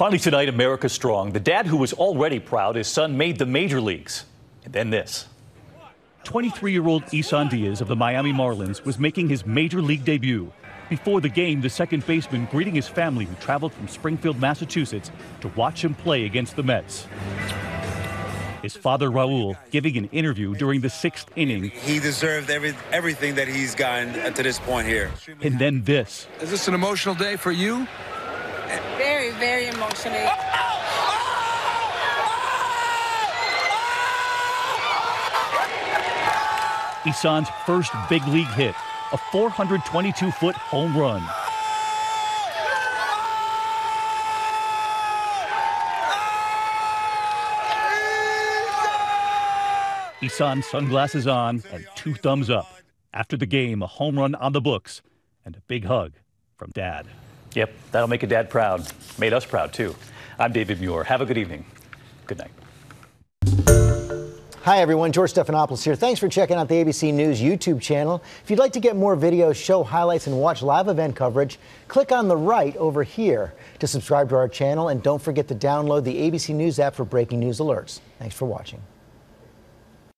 Finally tonight, America Strong. The dad who was already proud his son made the major leagues. And then this. 23 year old Isan Diaz of the Miami Marlins was making his major league debut. Before the game, the second baseman greeting his family who traveled from Springfield, Massachusetts to watch him play against the Mets. His father, Raul, giving an interview during the sixth inning. He deserved every, everything that he's gotten to this point here. And then this. Is this an emotional day for you? Very, very emotional. Isan's first big league hit, a 422 foot home run. Isan sunglasses on and two thumbs up. After the game, a home run on the books and a big hug from dad. Yep, that'll make a dad proud. Made us proud, too. I'm David Muir. Have a good evening. Good night. Hi, everyone. George Stephanopoulos here. Thanks for checking out the ABC News YouTube channel. If you'd like to get more videos, show highlights, and watch live event coverage, click on the right over here to subscribe to our channel. And don't forget to download the ABC News app for breaking news alerts. Thanks for watching.